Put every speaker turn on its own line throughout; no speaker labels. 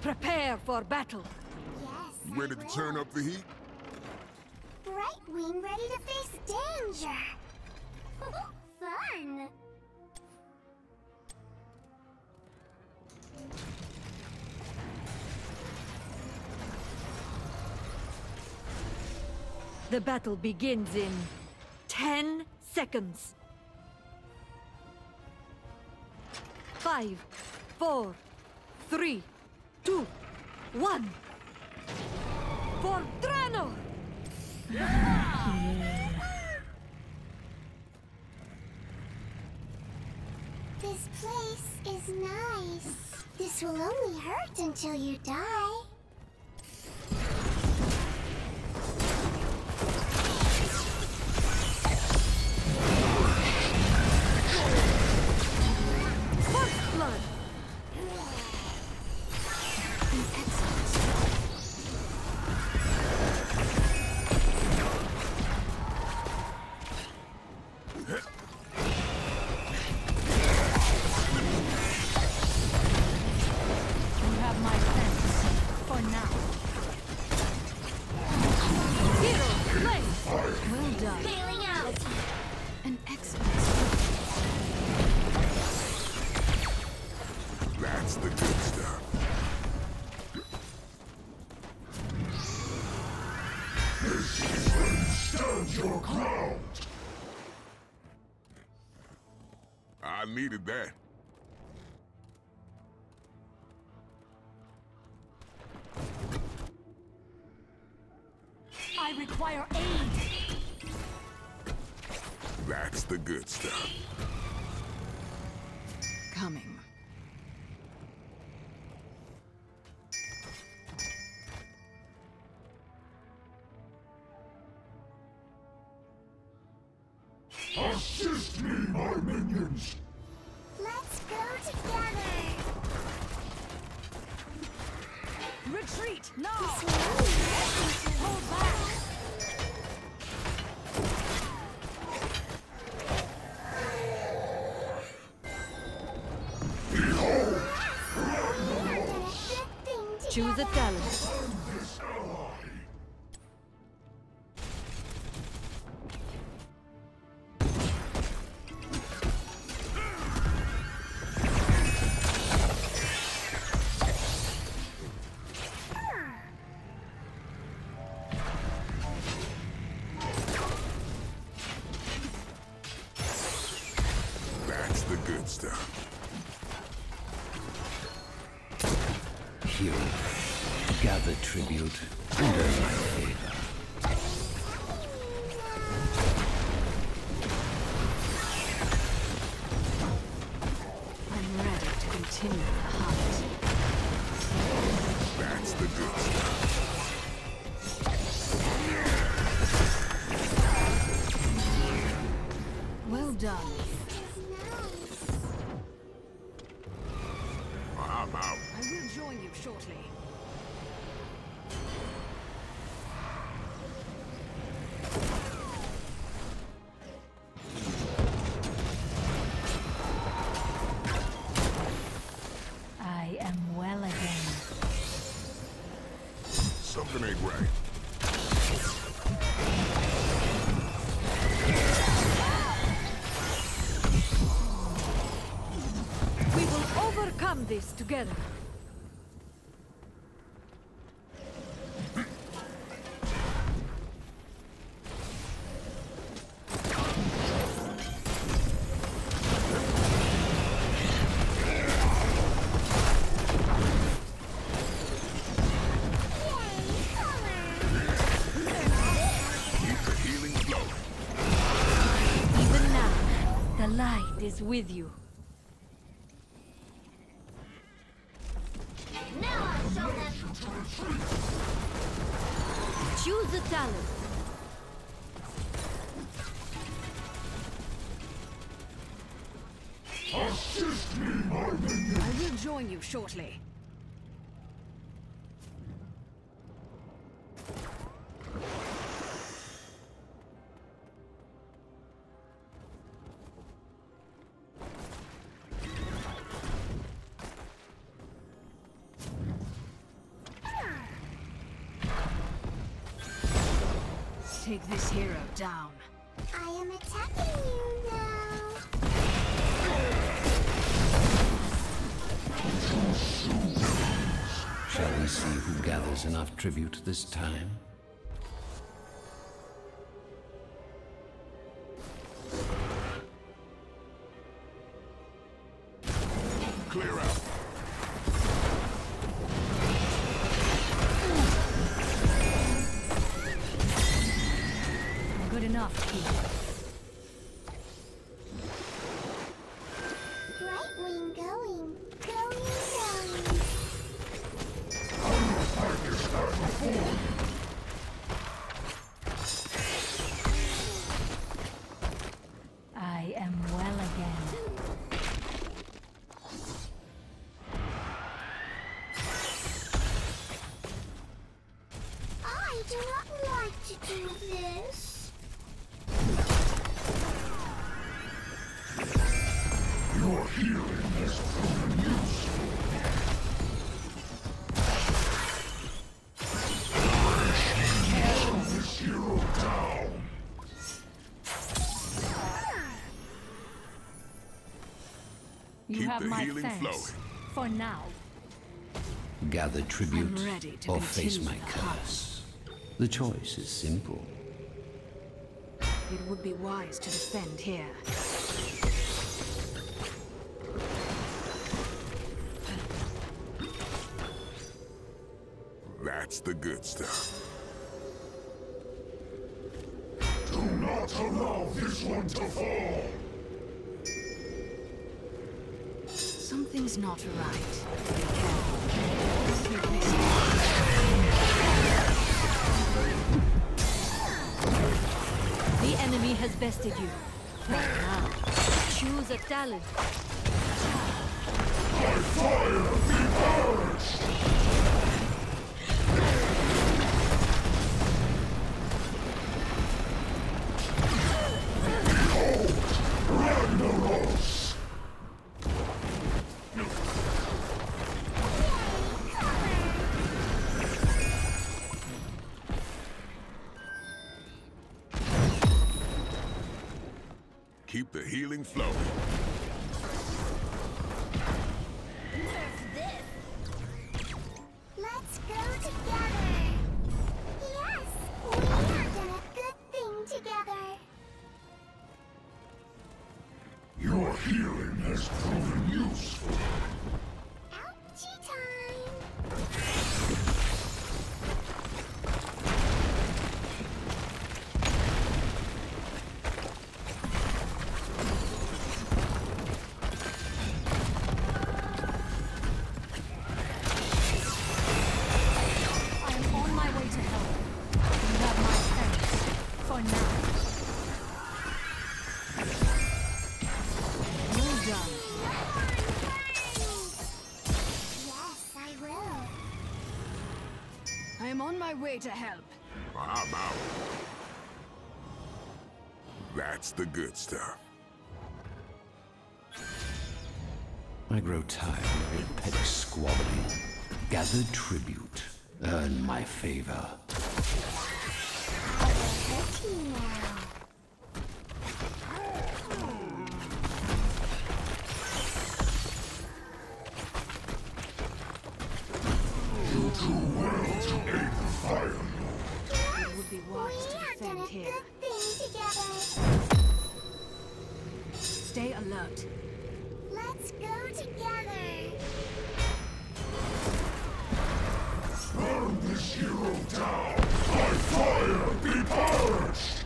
Prepare for battle.
Yes.
You ready to turn up the heat?
Brightwing ready to face danger. Fun.
The battle begins in 10 seconds. Five, four, three, two, one. For Draenor!
This place is nice. This will only hurt until you die.
I
require aid!
That's the good stuff.
Coming. Choose a talent.
Gather tribute under my favor.
Light is with you. shortly. Take this hero down.
I am
attacked. See who gathers enough tribute this time?
Clear out.
Good enough, Keith.
Not like to do this.
Your healing has proven useful. This hero down.
You
Keep
have
the
my
healing
thanks.
flowing.
For now.
Gather tribute
I'm ready to
or face my
the hunt.
curse? The choice is simple.
It would be wise to defend here.
That's the good stuff.
Do not allow this one to fall.
Something's not right. Be careful. Has bested you. Right now, choose a talent.
By fire be purged!
My way to help.
I'm out. That's the good stuff.
I grow tired of your petty squabbling. Gather tribute. Earn my favor.
Here.
good thing together.
Stay alert.
Let's go together.
Burn this hero down! By fire be purged!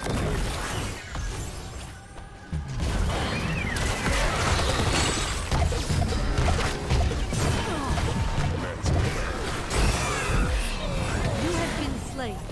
Let's.
You have been slain.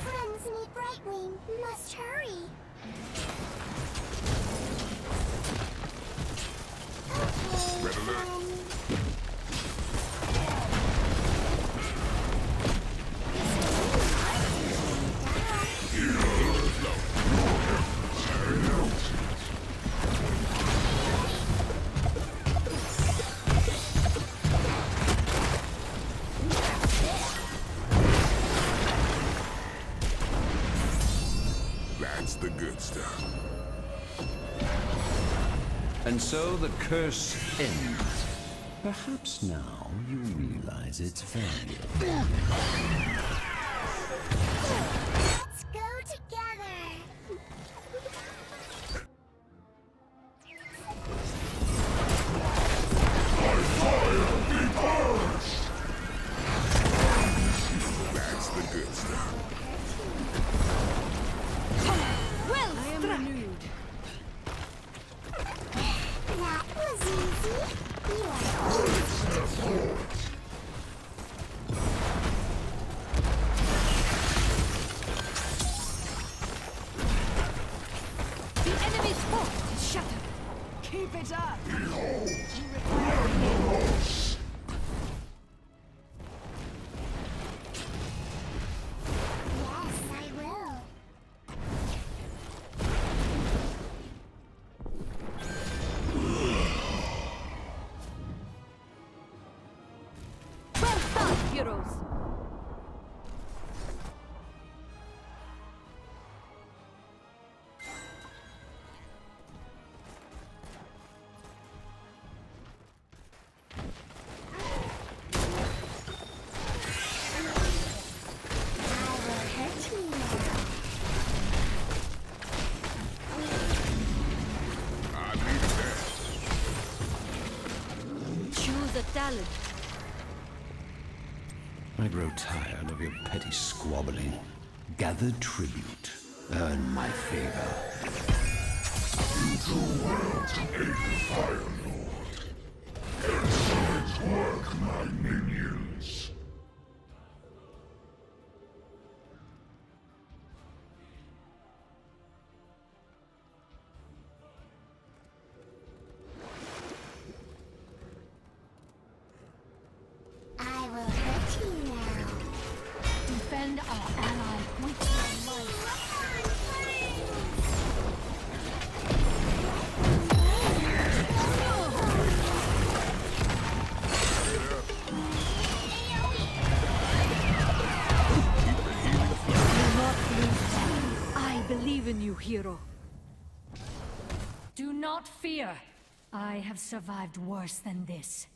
Must hurry.
And so the curse ends. Perhaps now you realize its value.
Let's go together.
Keep it up. Choose a talent.
I grow tired of your petty squabbling. Gather tribute. Earn my favor.
You do well to aid the Fire
believe in you, hero. Do not fear. I have survived worse than this.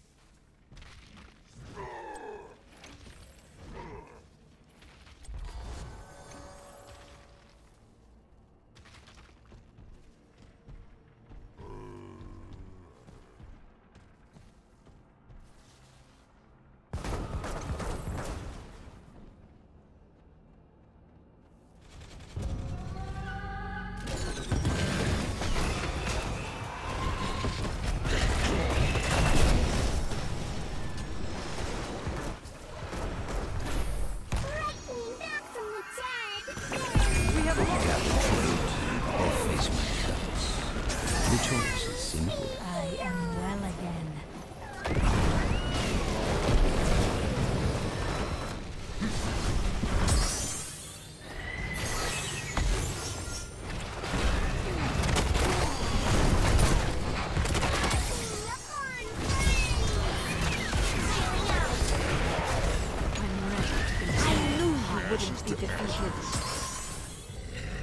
Knew you wouldn't be defeated.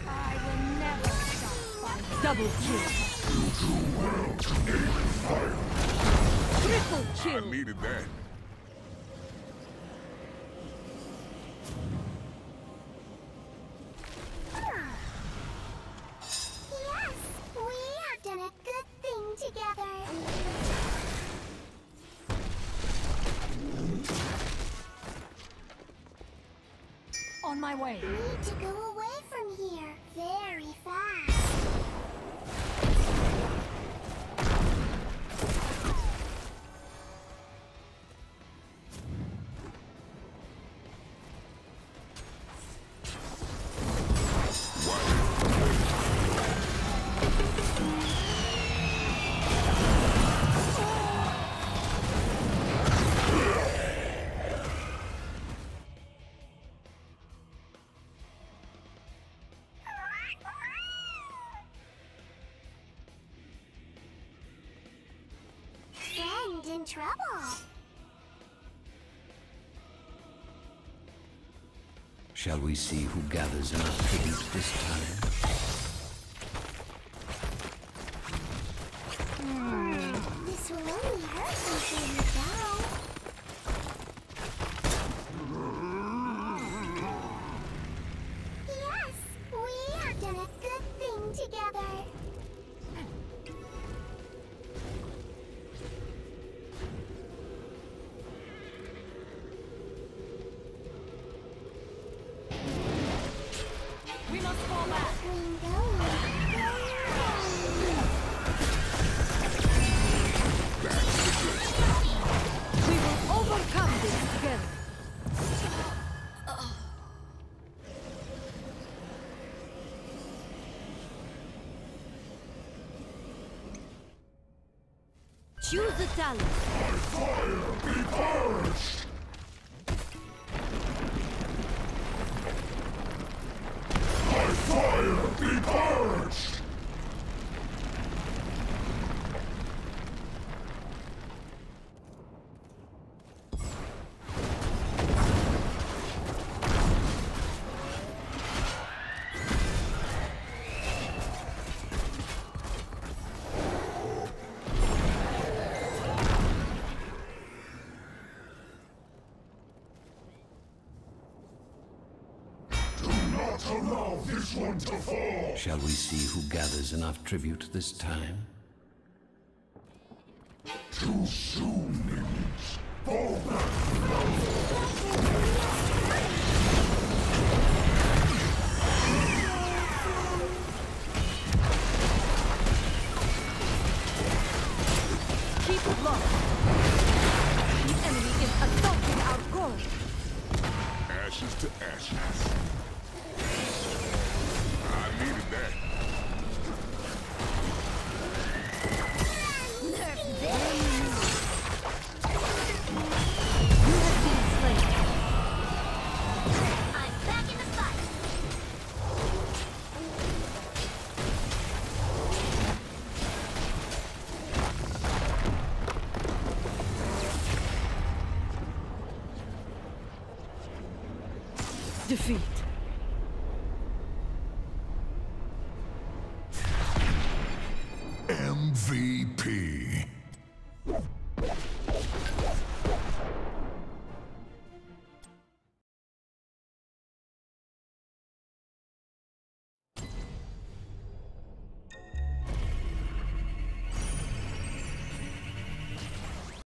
I will never stop fighting. Double kill. Triple kill.
I needed that.
In trouble.
Shall we see who gathers enough tribute this time?
We
must fall back. We will overcome this together. Choose a talent.
This one to fall!
Shall we see who gathers enough tribute this time?
Too soon, minions! Fall back!
Defeat.